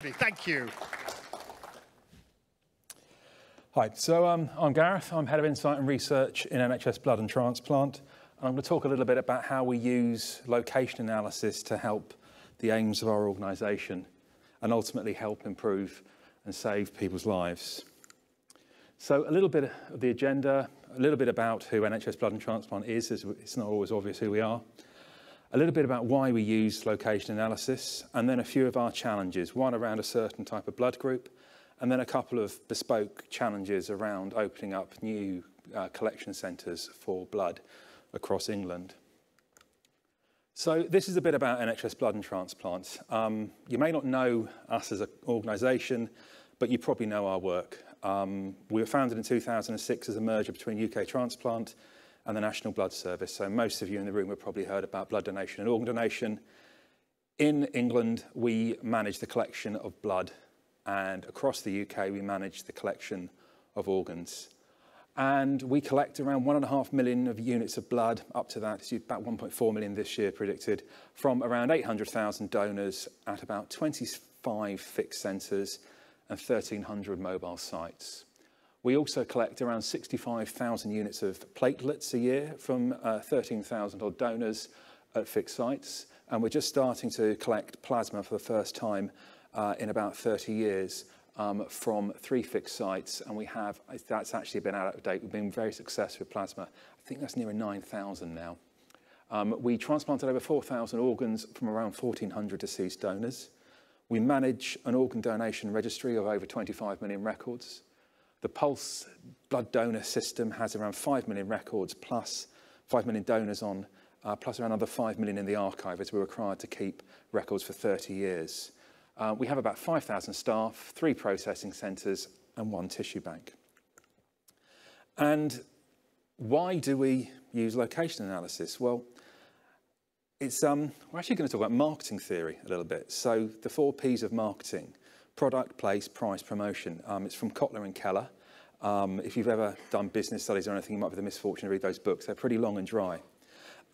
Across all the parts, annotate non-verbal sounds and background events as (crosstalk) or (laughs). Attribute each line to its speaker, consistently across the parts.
Speaker 1: Thank you.
Speaker 2: Hi, so um, I'm Gareth. I'm Head of Insight and Research in NHS Blood and Transplant. And I'm going to talk a little bit about how we use location analysis to help the aims of our organisation and ultimately help improve and save people's lives. So a little bit of the agenda, a little bit about who NHS Blood and Transplant is, as it's not always obvious who we are, a little bit about why we use location analysis, and then a few of our challenges, one around a certain type of blood group, and then a couple of bespoke challenges around opening up new uh, collection centres for blood across England. So this is a bit about NHS Blood and transplants. Um, you may not know us as an organisation, but you probably know our work. Um, we were founded in 2006 as a merger between UK Transplant and the National Blood Service. So most of you in the room have probably heard about blood donation and organ donation. In England, we manage the collection of blood and across the UK, we manage the collection of organs. And we collect around one and a half million of units of blood, up to that, it's about 1.4 million this year predicted, from around 800,000 donors at about 25 fixed centres and 1,300 mobile sites. We also collect around 65,000 units of platelets a year from uh, 13,000 odd donors at fixed sites. And we're just starting to collect plasma for the first time uh, in about 30 years um, from three fixed sites. And we have, that's actually been out of date. We've been very successful with plasma. I think that's near 9,000 now. Um, we transplanted over 4,000 organs from around 1,400 deceased donors. We manage an organ donation registry of over 25 million records. The Pulse blood donor system has around 5 million records plus 5 million donors on, uh, plus around another 5 million in the archive as we're required to keep records for 30 years. Uh, we have about 5,000 staff, three processing centres and one tissue bank. And why do we use location analysis? Well, it's, um, we're actually going to talk about marketing theory a little bit. So the four P's of marketing, product, place, price, promotion. Um, it's from Kotler and Keller. Um, if you've ever done business studies or anything, you might have the misfortune to read those books. They're pretty long and dry.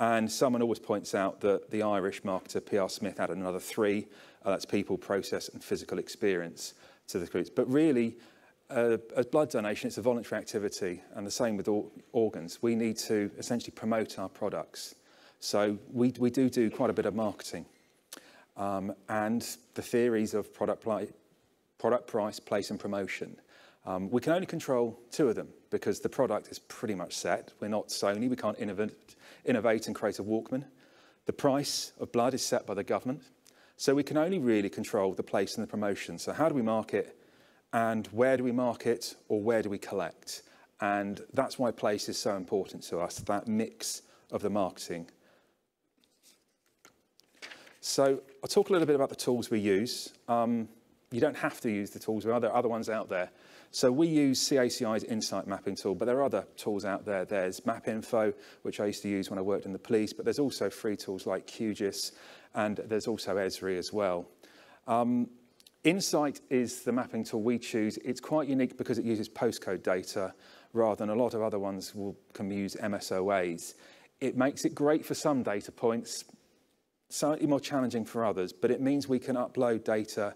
Speaker 2: And someone always points out that the Irish marketer P.R. Smith added another three. Uh, that's people, process and physical experience to the groups. But really, uh, as blood donation, it's a voluntary activity. And the same with all organs. We need to essentially promote our products. So we, we do do quite a bit of marketing. Um, and the theories of product, product price, place and promotion. Um, we can only control two of them because the product is pretty much set. We're not Sony, we can't innovate, innovate and create a Walkman. The price of blood is set by the government. So we can only really control the place and the promotion. So how do we market and where do we market or where do we collect? And that's why place is so important to us, that mix of the marketing. So I'll talk a little bit about the tools we use. Um, you don't have to use the tools. There are other ones out there. So we use CACI's Insight mapping tool, but there are other tools out there. There's MapInfo, which I used to use when I worked in the police, but there's also free tools like QGIS, and there's also Esri as well. Um, Insight is the mapping tool we choose. It's quite unique because it uses postcode data rather than a lot of other ones will, can use MSOAs. It makes it great for some data points, slightly more challenging for others, but it means we can upload data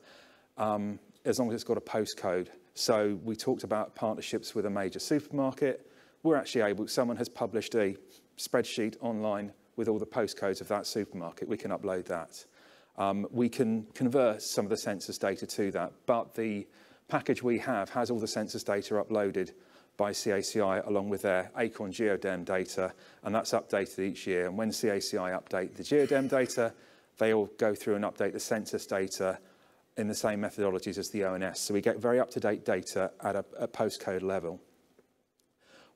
Speaker 2: um, as long as it's got a postcode. So we talked about partnerships with a major supermarket. We're actually able, someone has published a spreadsheet online with all the postcodes of that supermarket. We can upload that. Um, we can convert some of the census data to that, but the package we have has all the census data uploaded by CACI along with their ACORN Geodem data, and that's updated each year. And when CACI update the Geodem data, they all go through and update the census data in the same methodologies as the ONS. So we get very up-to-date data at a, a postcode level.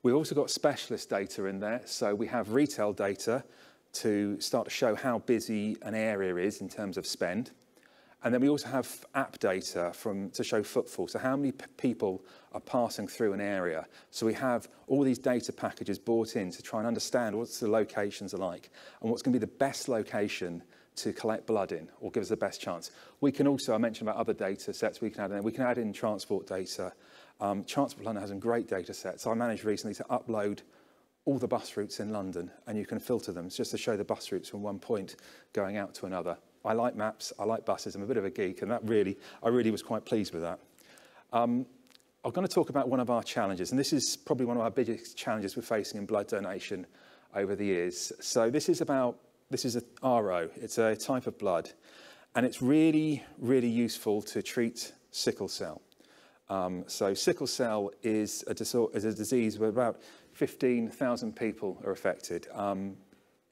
Speaker 2: We've also got specialist data in there. So we have retail data to start to show how busy an area is in terms of spend. And then we also have app data from, to show footfall. So how many people are passing through an area. So we have all these data packages brought in to try and understand what the locations are like and what's going to be the best location to collect blood in or give us the best chance. We can also, I mentioned about other data sets we can add in. We can add in transport data. Um, transport London has some great data sets. I managed recently to upload all the bus routes in London and you can filter them. It's just to show the bus routes from one point going out to another. I like maps, I like buses, I'm a bit of a geek, and that really, I really was quite pleased with that. Um, I'm going to talk about one of our challenges, and this is probably one of our biggest challenges we're facing in blood donation over the years. So this is about, this is a RO, it's a type of blood, and it's really, really useful to treat sickle cell. Um, so sickle cell is a, is a disease where about 15,000 people are affected. Um,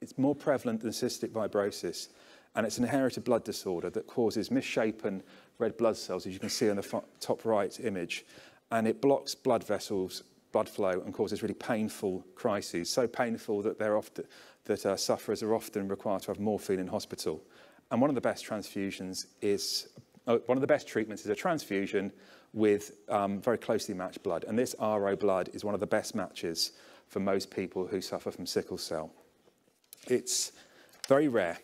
Speaker 2: it's more prevalent than cystic fibrosis, and it's an inherited blood disorder that causes misshapen red blood cells, as you can see on the top right image, and it blocks blood vessels, blood flow, and causes really painful crises, so painful that, they're often, that uh, sufferers are often required to have morphine in hospital. And one of the best transfusions is, uh, one of the best treatments is a transfusion with um, very closely matched blood. And this RO blood is one of the best matches for most people who suffer from sickle cell. It's very rare.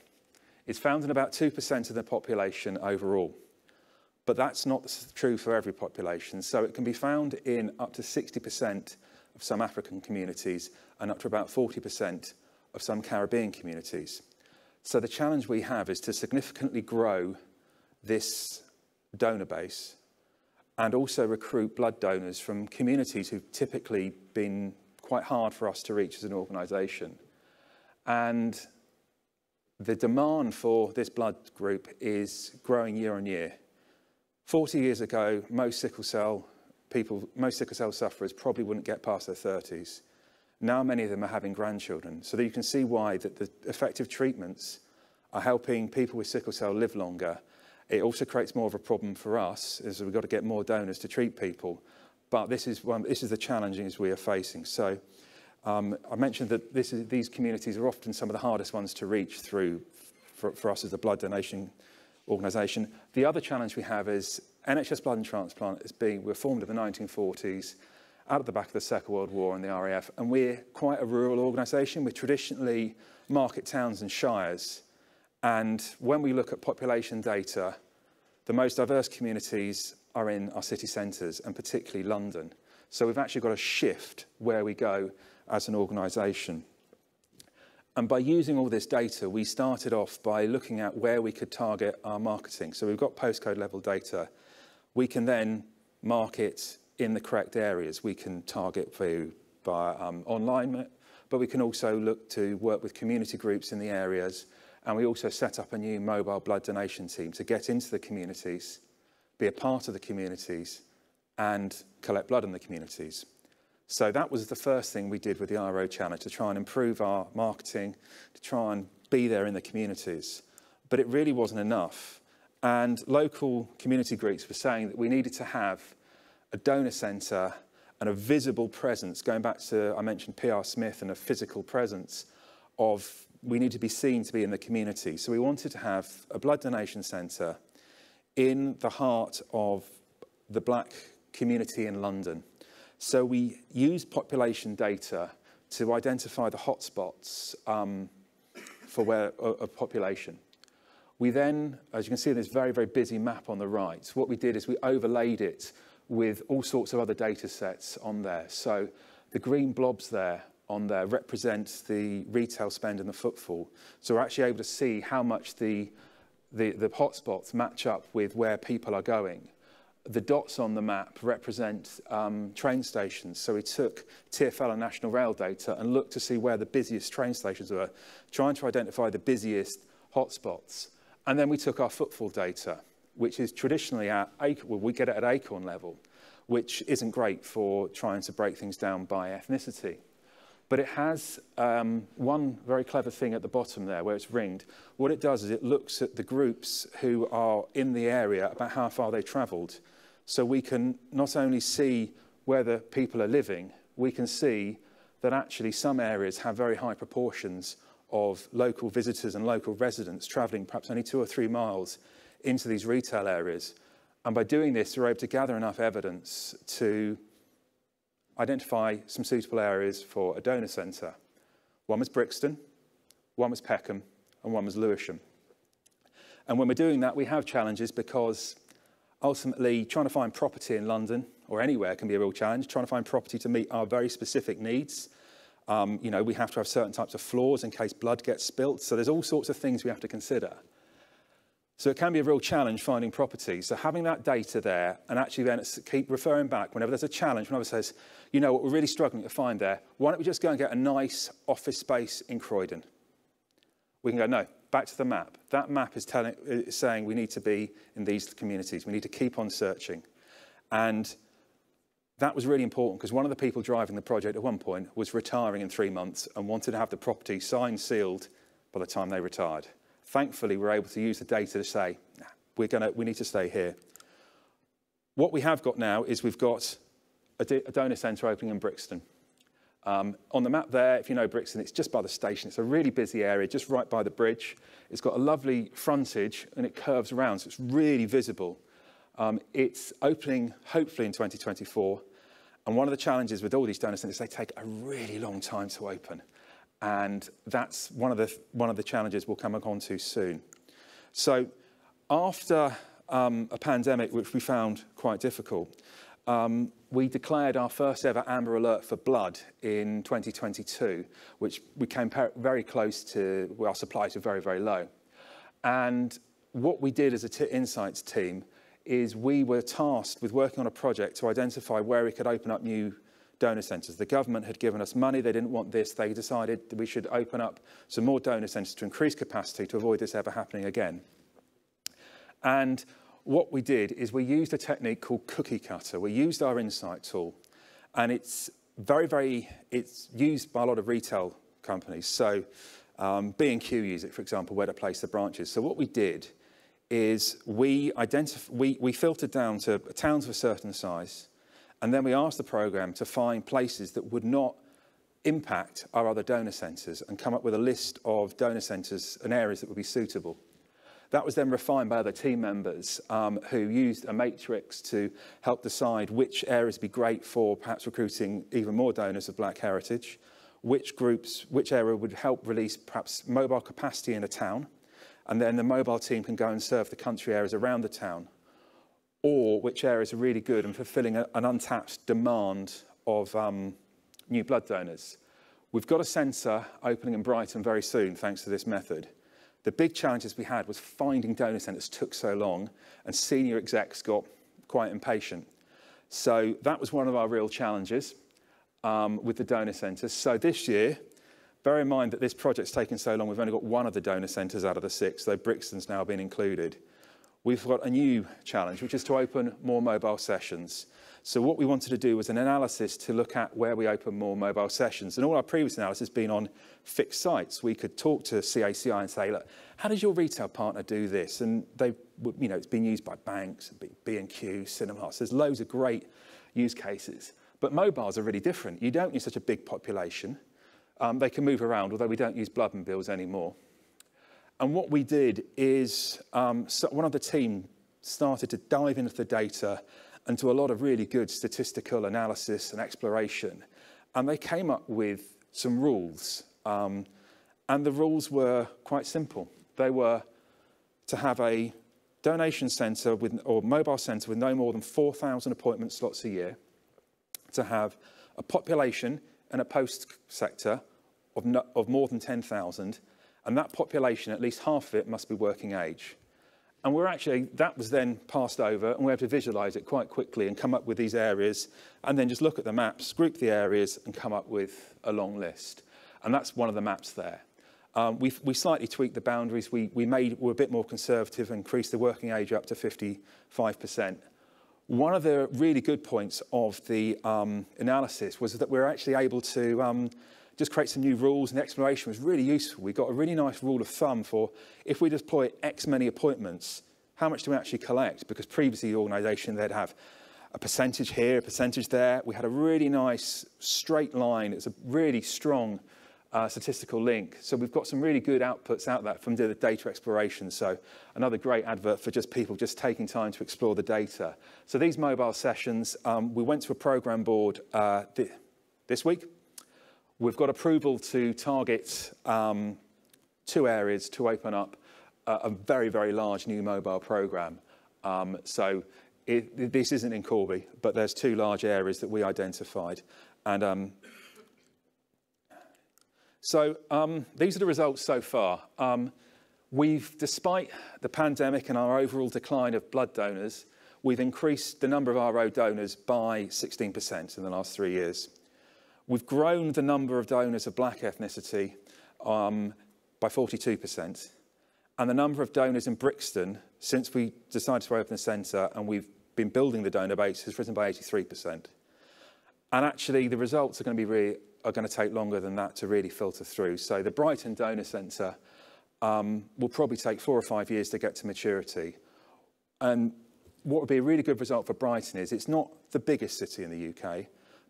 Speaker 2: It's found in about 2% of the population overall. But that's not true for every population. So it can be found in up to 60% of some African communities and up to about 40% of some Caribbean communities. So the challenge we have is to significantly grow this donor base and also recruit blood donors from communities who've typically been quite hard for us to reach as an organisation. And the demand for this blood group is growing year on year. 40 years ago, most sickle cell people, most sickle cell sufferers probably wouldn't get past their 30s. Now many of them are having grandchildren. So that you can see why that the effective treatments are helping people with sickle cell live longer. It also creates more of a problem for us as we've got to get more donors to treat people. But this is, one, this is the challenges we are facing. So um, I mentioned that these communities are often some of the hardest ones to reach through for, for us as a blood donation organisation. The other challenge we have is NHS Blood and Transplant is being, we're formed in the 1940s out of the back of the Second World War and the RAF, and we're quite a rural organisation. We're traditionally market towns and shires. And when we look at population data, the most diverse communities are in our city centres, and particularly London. So we've actually got to shift where we go as an organisation. And by using all this data, we started off by looking at where we could target our marketing. So we've got postcode level data. We can then market in the correct areas. We can target through by um, online, but we can also look to work with community groups in the areas. And we also set up a new mobile blood donation team to get into the communities, be a part of the communities, and collect blood in the communities. So that was the first thing we did with the RO Challenge, to try and improve our marketing, to try and be there in the communities. But it really wasn't enough. And local community groups were saying that we needed to have a donor centre and a visible presence, going back to, I mentioned PR Smith and a physical presence of we need to be seen to be in the community. So we wanted to have a blood donation centre in the heart of the black community in London. So we use population data to identify the hotspots um, for where a, population. We then, as you can see in this very, very busy map on the right, what we did is we overlaid it with all sorts of other data sets on there. So the green blobs there on there represent the retail spend and the footfall. So we're actually able to see how much the, the, the hotspots match up with where people are going the dots on the map represent um, train stations. So we took TfL and National Rail data and looked to see where the busiest train stations were, trying to identify the busiest hotspots. And then we took our footfall data, which is traditionally at, well, we get it at acorn level, which isn't great for trying to break things down by ethnicity. But it has um, one very clever thing at the bottom there where it's ringed. What it does is it looks at the groups who are in the area about how far they travelled so we can not only see whether people are living, we can see that actually some areas have very high proportions of local visitors and local residents travelling perhaps only two or three miles into these retail areas. And by doing this, we're able to gather enough evidence to identify some suitable areas for a donor centre. One was Brixton, one was Peckham, and one was Lewisham. And when we're doing that, we have challenges because ultimately trying to find property in London or anywhere can be a real challenge. Trying to find property to meet our very specific needs. Um, you know, we have to have certain types of floors in case blood gets spilt. So there's all sorts of things we have to consider. So it can be a real challenge finding property. So having that data there and actually then keep referring back whenever there's a challenge, whenever says, you know what, we're really struggling to find there, why don't we just go and get a nice office space in Croydon? We can go, no, back to the map. That map is, telling, saying we need to be in these communities. We need to keep on searching. And that was really important because one of the people driving the project at one point was retiring in three months and wanted to have the property signed, sealed by the time they retired. Thankfully, we we're able to use the data to say, nah, we're gonna, we need to stay here. What we have got now is we've got a, a donor centre opening in Brixton. Um, on the map there, if you know Brixton, it's just by the station. It's a really busy area, just right by the bridge. It's got a lovely frontage and it curves around, so it's really visible. Um, it's opening hopefully in 2024. And one of the challenges with all these donor centres, they take a really long time to open. And that's one of the, one of the challenges we'll come on to soon. So after um, a pandemic, which we found quite difficult, um, we declared our first ever Amber Alert for blood in 2022, which we came very close to, well, our supplies were very, very low. And what we did as a TIT insights team is we were tasked with working on a project to identify where we could open up new donor centres. The government had given us money, they didn't want this, they decided that we should open up some more donor centres to increase capacity to avoid this ever happening again. And what we did is we used a technique called cookie cutter. We used our insight tool and it's very, very, it's used by a lot of retail companies. So um, B&Q use it, for example, where to place the branches. So what we did is we, identif- we, we filtered down to towns of a certain size, and then we asked the program to find places that would not impact our other donor centres and come up with a list of donor centres and areas that would be suitable. That was then refined by other team members um, who used a matrix to help decide which areas would be great for perhaps recruiting even more donors of Black heritage, which groups, which area would help release perhaps mobile capacity in a town, and then the mobile team can go and serve the country areas around the town, or which areas are really good and fulfilling a, an untapped demand of um, new blood donors. We've got a centre opening in Brighton very soon, thanks to this method. The big challenges we had was finding donor centres took so long and senior execs got quite impatient. So that was one of our real challenges um, with the donor centres. So this year, bear in mind that this project's taken so long, we've only got one of the donor centres out of the six, though Brixton's now been included. We've got a new challenge, which is to open more mobile sessions. So what we wanted to do was an analysis to look at where we open more mobile sessions. And all our previous analysis has been on fixed sites. We could talk to CACI and say, look, how does your retail partner do this? And they, you know, it's been used by banks, B&Q, cinemas. There's loads of great use cases. But mobiles are really different. You don't need such a big population. Um, they can move around, although we don't use blood and bills anymore. And what we did is um, so one of the team started to dive into the data and do a lot of really good statistical analysis and exploration. And they came up with some rules. Um, and the rules were quite simple. They were to have a donation centre with, or mobile centre with no more than 4,000 appointment slots a year, to have a population in a post sector of, no, of more than 10,000, and that population, at least half of it, must be working age. And we're actually, that was then passed over and we have to visualize it quite quickly and come up with these areas and then just look at the maps, group the areas and come up with a long list. And that's one of the maps there. Um, we, we slightly tweaked the boundaries. We, we made, were a bit more conservative and increased the working age up to 55%. One of the really good points of the um, analysis was that we we're actually able to um, just create some new rules and the exploration was really useful. We got a really nice rule of thumb for if we deploy X many appointments, how much do we actually collect? Because previously the organisation, they'd have a percentage here, a percentage there. We had a really nice straight line. It's a really strong uh, statistical link. So we've got some really good outputs out there from the data exploration. So another great advert for just people just taking time to explore the data. So these mobile sessions, um, we went to a program board uh, th this week We've got approval to target um, two areas to open up a, a, very, very large new mobile program. Um, so it, this isn't in Corby, but there's two large areas that we identified. And um, so um, these are the results so far. Um, We've, despite the pandemic and our overall decline of blood donors, we've increased the number of RO donors by 16% in the last three years. We've grown the number of donors of black ethnicity um, by 42%. And the number of donors in Brixton, since we decided to open the centre and we've been building the donor base, has risen by 83%. And actually, the results are going to be really, are going to take longer than that to really filter through. So the Brighton Donor Centre um, will probably take four or five years to get to maturity. And what would be a really good result for Brighton is it's not the biggest city in the UK,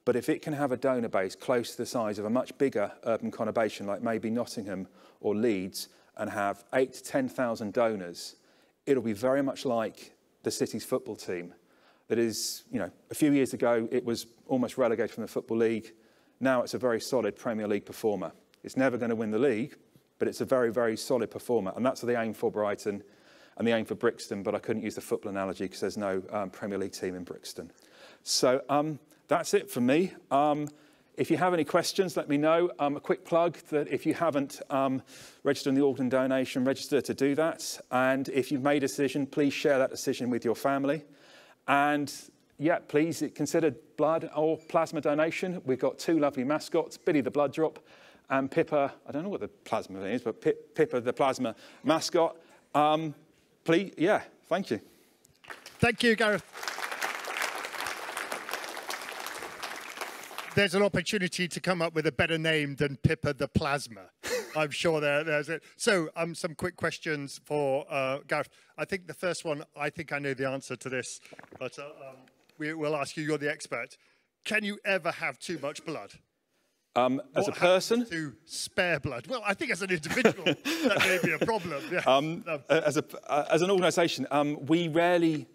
Speaker 2: but if it can have a donor base close to the size of a much bigger urban conurbation like maybe Nottingham or Leeds and have eight to 10,000 donors, it'll be very much like the city's football team. That is, you know, a few years ago, it was almost relegated from the Football League. Now it's a very solid Premier League performer. It's never going to win the league, but it's a very, very solid performer. And that's the aim for Brighton and the aim for Brixton, but I couldn't use the football analogy because there's no um, Premier League team in Brixton. So um, that's it for me. Um, if you have any questions, let me know. Um, a quick plug that if you haven't um, registered in the organ donation, register to do that. And if you've made a decision, please share that decision with your family. And yeah, please consider blood or plasma donation. We've got two lovely mascots, Billy the Blood Drop and Pippa, I don't know what the plasma is, but Pippa the plasma mascot. Um, please, yeah, thank you.
Speaker 1: Thank you, Gareth. There's an opportunity to come up with a better name than Pippa the Plasma. (laughs) I'm sure there, there's it. So, um, some quick questions for uh, Gareth. I think the first one, I think I know the answer to this, but uh, um, we, will ask you. You're the expert. Can you ever have too much blood?
Speaker 2: Um, as what a person?
Speaker 1: To spare blood. Well, I think as an individual, (laughs) that may be a problem. Yeah. Um,
Speaker 2: as, a, uh, as an organisation, um, we rarely,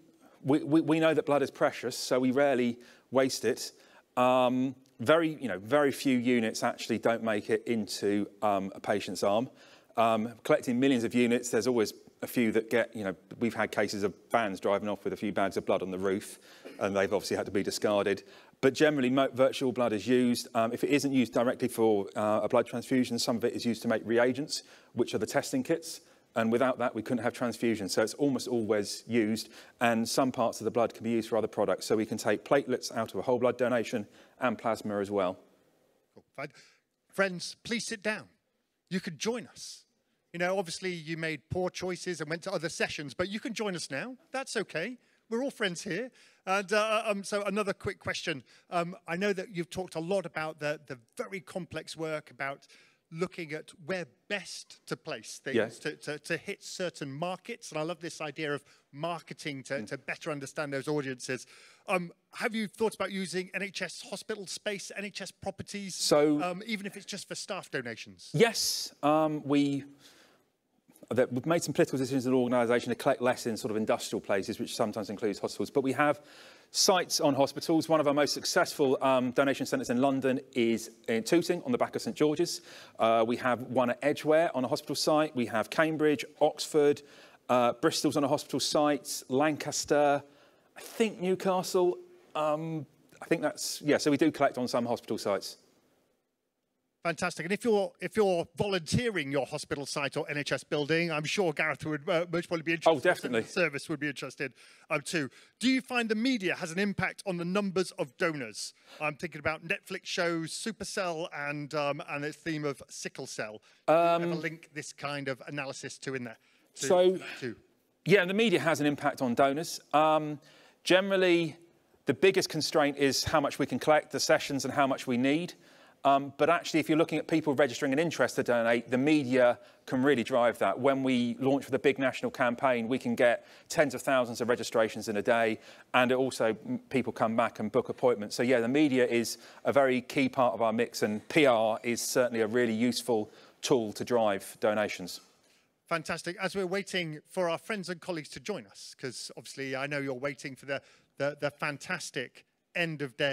Speaker 2: we, we, we, know that blood is precious, so we rarely waste it. Um, very, you know, very few units actually don't make it into um, a patient's arm. Um, collecting millions of units, there's always a few that get, you know, we've had cases of vans driving off with a few bags of blood on the roof, and they've obviously had to be discarded. But generally, virtual blood is used. Um, if it isn't used directly for uh, a blood transfusion, some of it is used to make reagents, which are the testing kits. And without that, we couldn't have transfusion. So it's almost always used. And some parts of the blood can be used for other products. So we can take platelets out of a whole blood donation and plasma as well.
Speaker 1: Cool. Friends, please sit down. You could join us. You know, obviously you made poor choices and went to other sessions, but you can join us now. That's okay. We're all friends here. And uh, um, so another quick question. Um, I know that you've talked a lot about the, the very complex work about looking at where best to place things yes. to, to, to, hit certain markets. And I love this idea of marketing to, mm. to better understand those audiences. Um, have you thought about using NHS hospital space, NHS properties, so, um, even if it's just for staff donations?
Speaker 2: Yes, um, we we've made some political decisions as an organisation to collect less in sort of industrial places, which sometimes includes hospitals. But we have sites on hospitals. One of our most successful um, donation centres in London is in Tooting on the back of St George's. Uh, we have one at Edgware on a hospital site. We have Cambridge, Oxford, uh, Bristol's on a hospital site, Lancaster, I think Newcastle. Um, I think that's, yeah, so we do collect on some hospital sites.
Speaker 1: Fantastic. And if you're if you're volunteering your hospital site or NHS building, I'm sure Gareth would uh, most probably be oh, interested.
Speaker 2: Oh, definitely.
Speaker 1: The service would be interested um, too. Do you find the media has an impact on the numbers of donors? I'm thinking about Netflix shows Supacell and um, and its theme of sickle cell. Um, ever link this kind of analysis to in there? To,
Speaker 2: so, to? yeah, the media has an impact on donors. Um, generally, the biggest constraint is how much we can collect, the sessions, and how much we need. Um, but actually, if you're looking at people registering an interest to donate, the media can really drive that. When we launch with a big national campaign, we can get tens of thousands of registrations in a day, and also people come back and book appointments. So yeah, the media is a very key part of our mix, and PR is certainly a really useful tool to drive donations.
Speaker 1: Fantastic. As we're waiting for our friends and colleagues to join us, because obviously I know you're waiting for the, the, the fantastic end of day